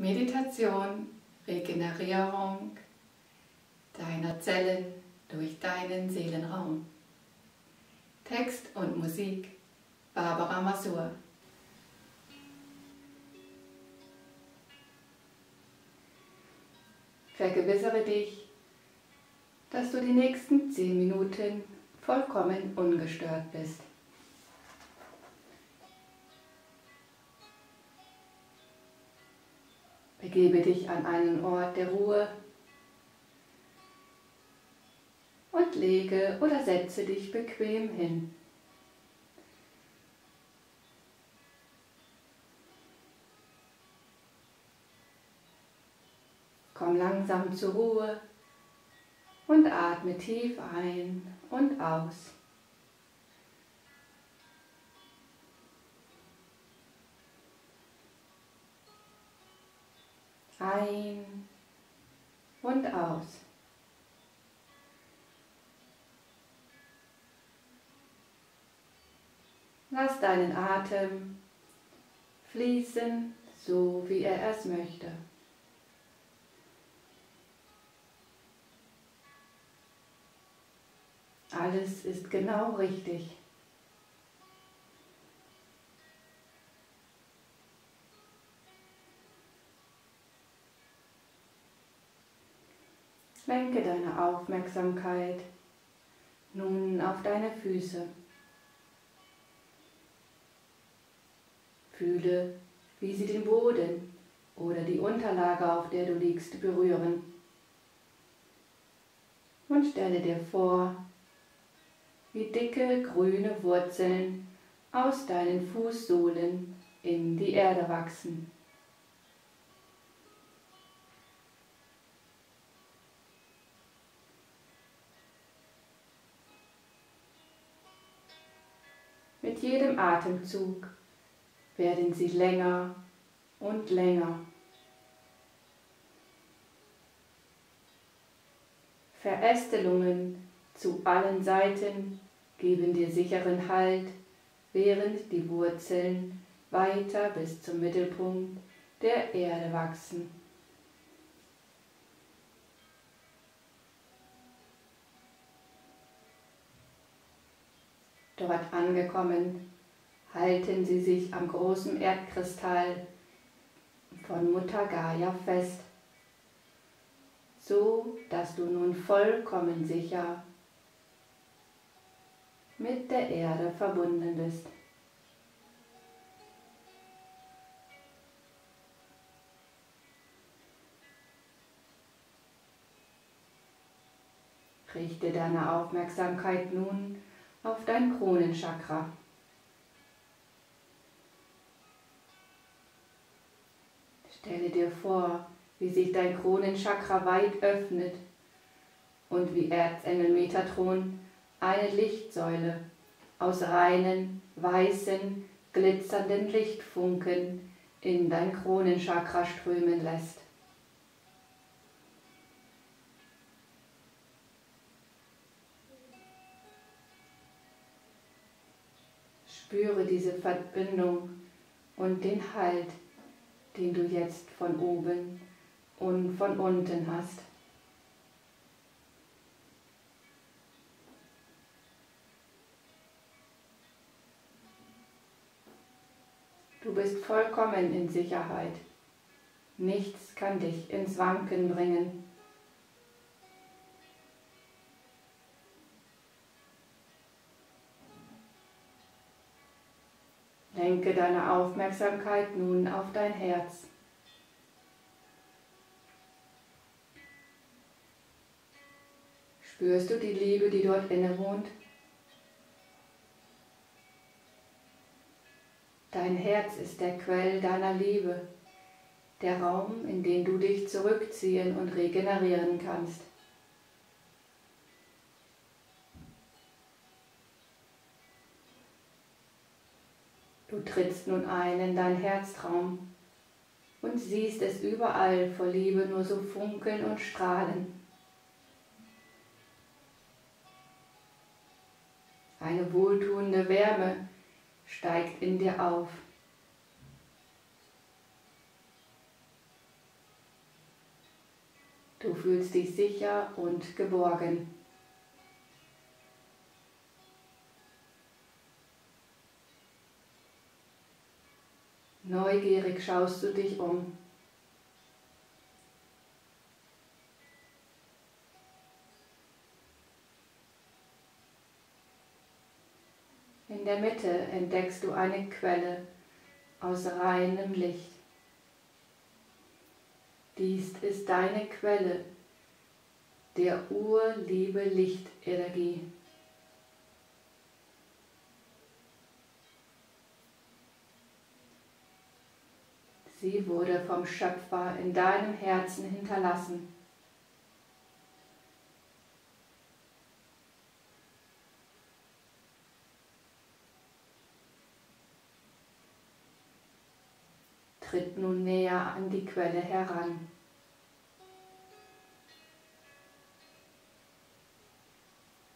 Meditation, Regenerierung deiner Zellen durch deinen Seelenraum. Text und Musik Barbara Masur. Vergewissere dich, dass du die nächsten zehn Minuten vollkommen ungestört bist. Begebe dich an einen Ort der Ruhe und lege oder setze dich bequem hin. Komm langsam zur Ruhe und atme tief ein und aus. Ein und aus. Lass deinen Atem fließen, so wie er es möchte. Alles ist genau richtig. Lenke deine Aufmerksamkeit nun auf deine Füße. Fühle, wie sie den Boden oder die Unterlage, auf der du liegst, berühren. Und stelle dir vor, wie dicke grüne Wurzeln aus deinen Fußsohlen in die Erde wachsen. Jedem Atemzug werden sie länger und länger. Verästelungen zu allen Seiten geben dir sicheren Halt, während die Wurzeln weiter bis zum Mittelpunkt der Erde wachsen. Dort angekommen, halten sie sich am großen Erdkristall von Mutter Gaia fest, so dass du nun vollkommen sicher mit der Erde verbunden bist. Richte deine Aufmerksamkeit nun auf dein Kronenchakra. Stelle dir vor, wie sich dein Kronenchakra weit öffnet und wie Erzengel Metatron eine Lichtsäule aus reinen, weißen, glitzernden Lichtfunken in dein Kronenchakra strömen lässt. Spüre diese Verbindung und den Halt, den du jetzt von oben und von unten hast. Du bist vollkommen in Sicherheit. Nichts kann dich ins Wanken bringen. Lenke deine Aufmerksamkeit nun auf dein Herz. Spürst du die Liebe, die dort inne wohnt? Dein Herz ist der Quell deiner Liebe, der Raum, in den du dich zurückziehen und regenerieren kannst. Du trittst nun ein in dein Herztraum und siehst es überall vor Liebe nur so funkeln und strahlen. Eine wohltuende Wärme steigt in dir auf. Du fühlst dich sicher und geborgen. Neugierig schaust du dich um. In der Mitte entdeckst du eine Quelle aus reinem Licht. Dies ist deine Quelle der urliebe Lichtenergie. Sie wurde vom Schöpfer in deinem Herzen hinterlassen. Tritt nun näher an die Quelle heran.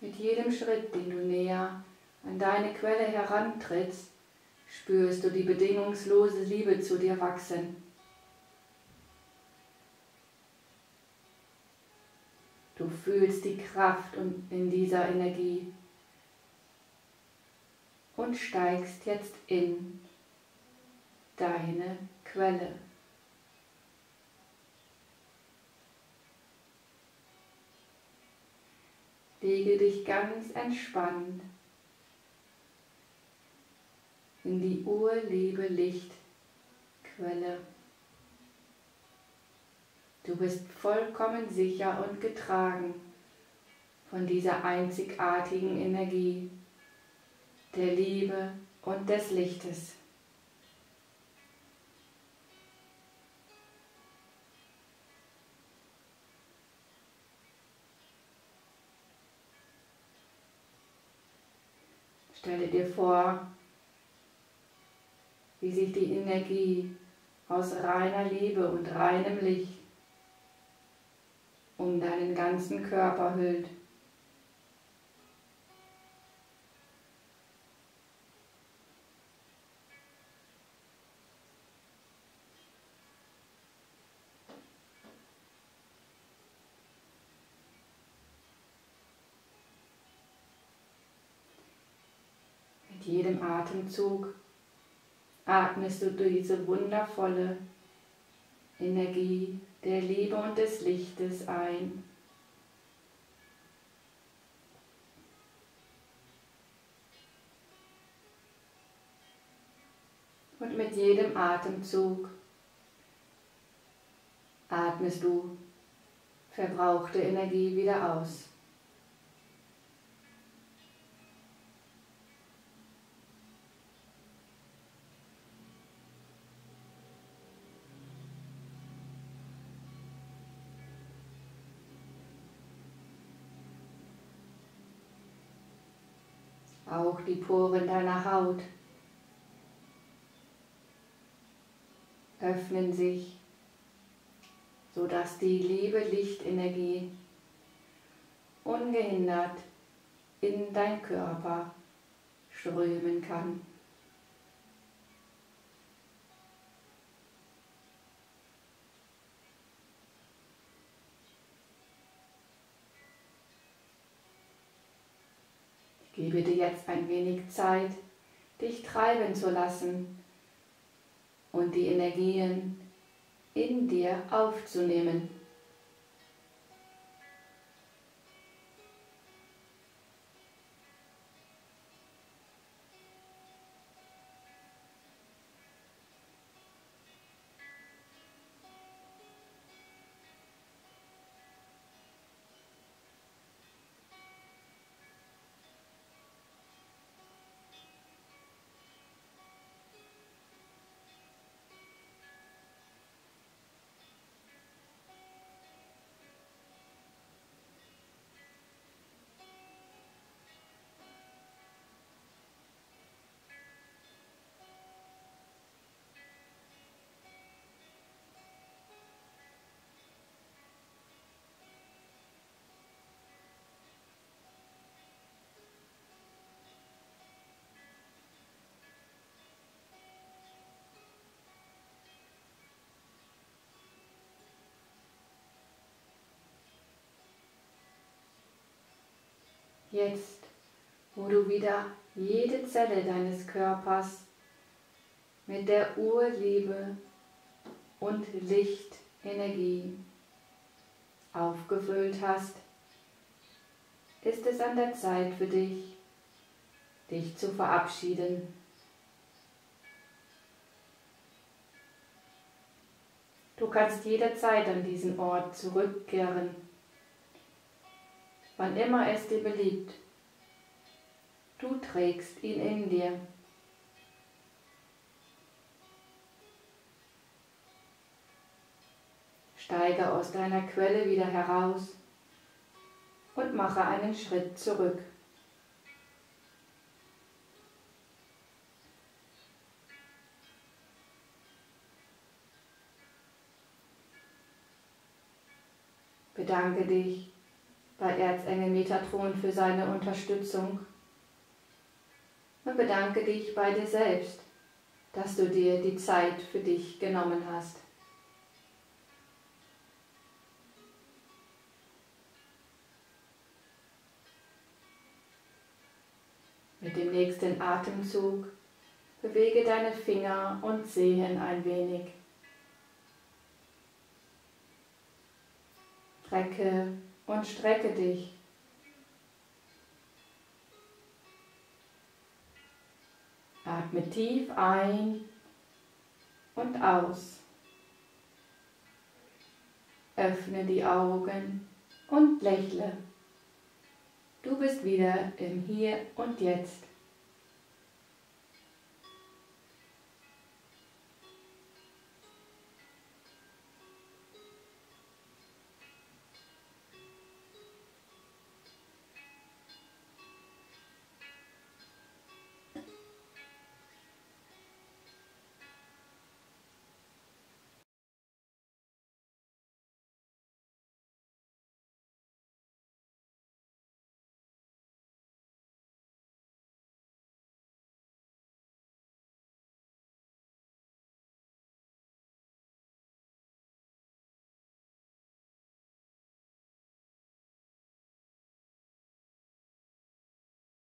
Mit jedem Schritt, den du näher an deine Quelle herantrittst, spürst du die bedingungslose Liebe zu dir wachsen. Du fühlst die Kraft in dieser Energie und steigst jetzt in deine Quelle. Lege dich ganz entspannt in die urliebe Lichtquelle. Du bist vollkommen sicher und getragen von dieser einzigartigen Energie der Liebe und des Lichtes. Stelle dir vor, wie sich die Energie aus reiner Liebe und reinem Licht um deinen ganzen Körper hüllt. Mit jedem Atemzug atmest du diese wundervolle Energie der Liebe und des Lichtes ein. Und mit jedem Atemzug atmest du verbrauchte Energie wieder aus. Auch die Poren deiner Haut öffnen sich, sodass die Liebe-Lichtenergie ungehindert in dein Körper strömen kann. Gebe dir jetzt ein wenig Zeit, dich treiben zu lassen und die Energien in dir aufzunehmen. Jetzt, wo du wieder jede Zelle deines Körpers mit der Urliebe und Lichtenergie aufgefüllt hast, ist es an der Zeit für dich, dich zu verabschieden. Du kannst jederzeit an diesen Ort zurückkehren, wann immer es dir beliebt. Du trägst ihn in dir. Steige aus deiner Quelle wieder heraus und mache einen Schritt zurück. Bedanke dich bei Erzengel Metatron für seine Unterstützung und bedanke dich bei dir selbst, dass du dir die Zeit für dich genommen hast. Mit dem nächsten Atemzug bewege deine Finger und Zehen ein wenig. Recke und strecke dich. Atme tief ein und aus. Öffne die Augen und lächle. Du bist wieder im Hier und Jetzt.